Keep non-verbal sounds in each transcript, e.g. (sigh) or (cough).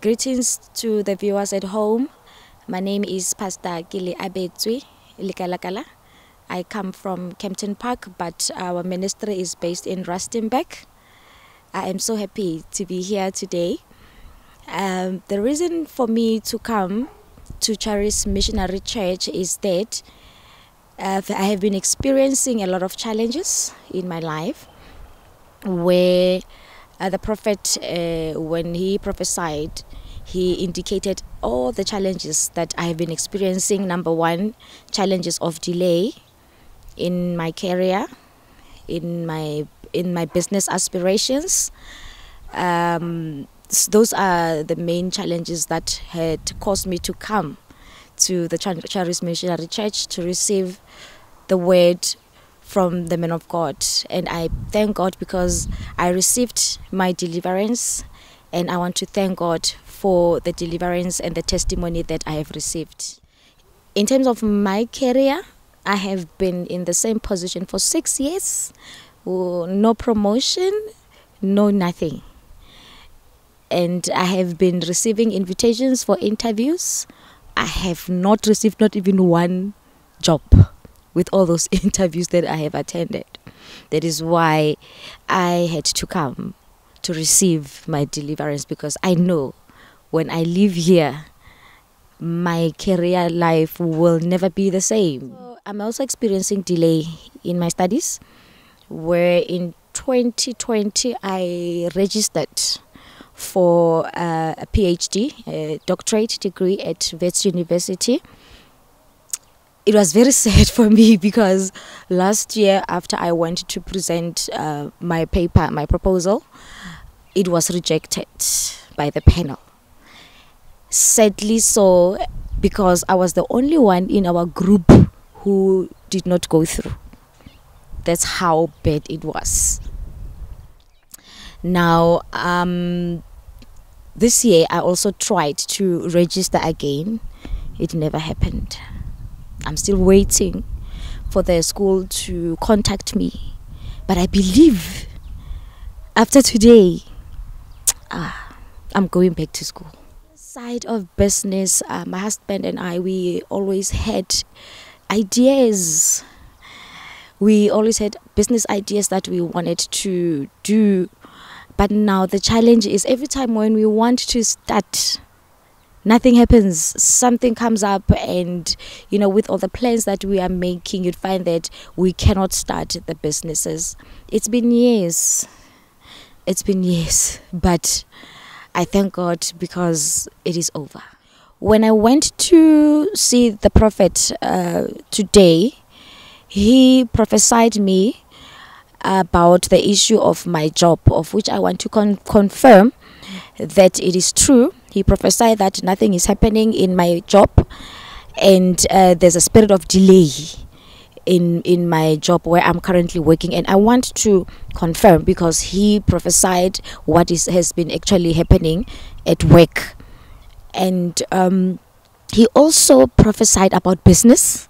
Greetings to the viewers at home. My name is Pastor Kili Abetsui Likalakala. I come from Kempton Park, but our ministry is based in Rustenburg. I am so happy to be here today. Um, the reason for me to come to Charis Missionary Church is that uh, I have been experiencing a lot of challenges in my life where uh, the prophet, uh, when he prophesied, he indicated all the challenges that I have been experiencing. Number one, challenges of delay in my career, in my in my business aspirations. Um, those are the main challenges that had caused me to come to the Charis Missionary Church to receive the word from the man of God. And I thank God because I received my deliverance, and I want to thank God for the deliverance and the testimony that I have received. In terms of my career, I have been in the same position for six years, no promotion, no nothing. And I have been receiving invitations for interviews. I have not received not even one job with all those (laughs) interviews that I have attended. That is why I had to come to receive my deliverance because I know when I leave here, my career life will never be the same. So I'm also experiencing delay in my studies, where in 2020 I registered for uh, a PhD, a doctorate degree at Wits University it was very (laughs) sad for me because last year after I went to present uh, my paper, my proposal, it was rejected by the panel. Sadly so because I was the only one in our group who did not go through. That's how bad it was. Now, um, this year I also tried to register again. It never happened. I'm still waiting for the school to contact me. But I believe after today, (tsk) ah, I'm going back to school. Side of business, uh, my husband and I, we always had ideas. We always had business ideas that we wanted to do. But now the challenge is every time when we want to start nothing happens. Something comes up and you know with all the plans that we are making you'd find that we cannot start the businesses. It's been years. It's been years. But i thank god because it is over. When i went to see the prophet uh, today he prophesied me about the issue of my job of which i want to con- confirm that it is true he prophesied that nothing is happening in my job and uh, there's a spirit of delay in in my job where I'm currently working. And I want to confirm because he prophesied what is has been actually happening at work. And um, he also prophesied about business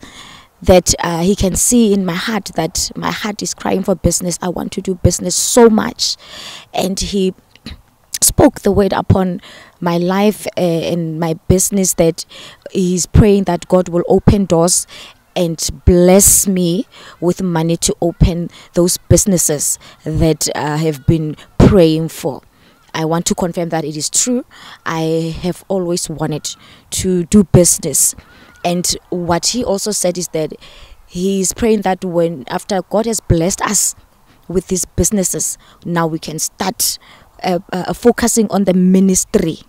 that uh, he can see in my heart that my heart is crying for business. I want to do business so much. And he spoke the word upon my life uh, and my business that he's praying that God will open doors and bless me with money to open those businesses that I have been praying for. I want to confirm that it is true. I have always wanted to do business. And what he also said is that he is praying that when after God has blessed us with these businesses, now we can start uh, uh, focusing on the ministry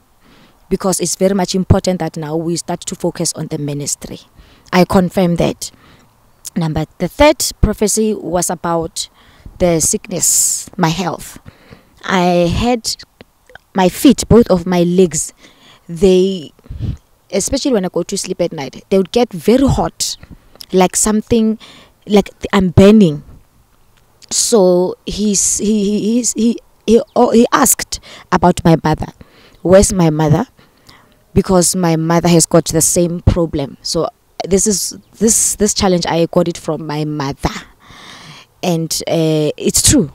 because it's very much important that now we start to focus on the ministry. I confirm that. Number the third prophecy was about the sickness, my health. I had my feet, both of my legs, they especially when I go to sleep at night, they would get very hot, like something like I'm burning. So he's he he he he, oh, he asked about my mother. Where's my mother? Because my mother has got the same problem. So this is this this challenge I got it from my mother, and uh, it's true.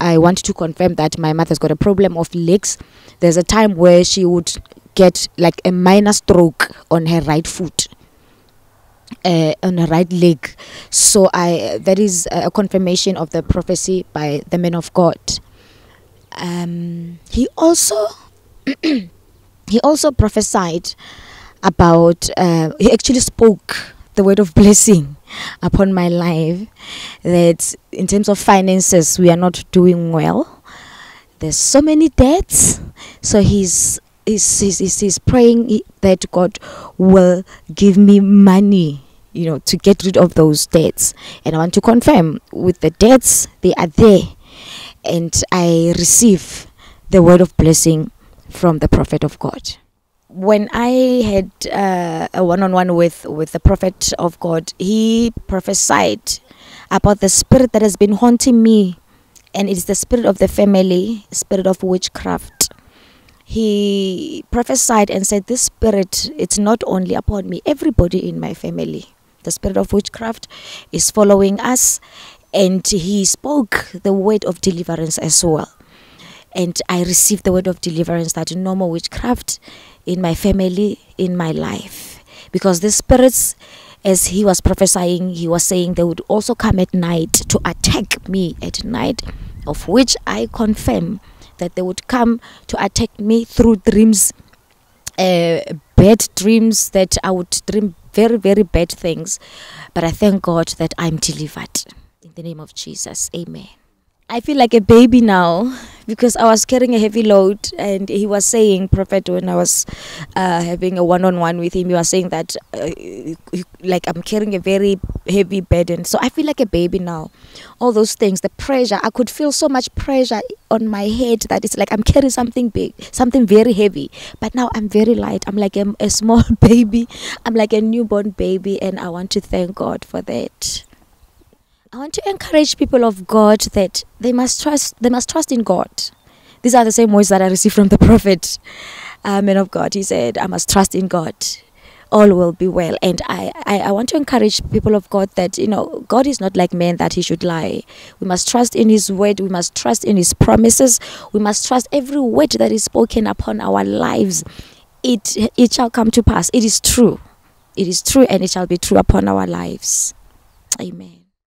I want to confirm that my mother's got a problem of legs. There's a time where she would get like a minor stroke on her right foot. Uh, on her right leg, so I that is a confirmation of the prophecy by the man of God. Um, he also (clears throat) he also prophesied about. Uh, he actually spoke the word of blessing upon my life that in terms of finances we are not doing well. There's so many debts. So he's he's, he's, he's praying that god will give me money you know to get rid of those debts. And i want to confirm with the debts they are there and i receive the word of blessing from the prophet of god when I had uh, a one-on-one with with the prophet of God, he prophesied about the spirit that has been haunting me, and it's the spirit of the family, spirit of witchcraft. He prophesied and said, "This spirit, it's not only upon me; everybody in my family. The spirit of witchcraft is following us." And he spoke the word of deliverance as well. And I received the word of deliverance that no more witchcraft in my family, in my life. Because the spirits, as he was prophesying, he was saying they would also come at night to attack me at night, of which I confirm that they would come to attack me through dreams, uh, bad dreams that I would dream very, very bad things. But I thank God that I'm delivered. In the name of Jesus, amen. I feel like a baby now (laughs) because I was carrying a heavy load, and he was saying, Prophet, when I was uh, having a one on one with him, he was saying that, uh, like, I'm carrying a very heavy burden. So I feel like a baby now. All those things, the pressure, I could feel so much pressure on my head that it's like I'm carrying something big, something very heavy. But now I'm very light. I'm like a, a (laughs) small baby, I'm like a newborn baby, and I want to thank God for that. I want to encourage people of God that they must trust. They must trust in God. These are the same words that I received from the (laughs) prophet, uh, man of God. He said, "I must trust in God. All will be well." And I, I, I want to encourage people of God that you know God is not like man that He should lie. We must trust in His word. We must trust in His promises. We must trust every word that is spoken upon our lives. It it shall come to pass. It is true. It is true, and it shall be true upon our lives. Amen.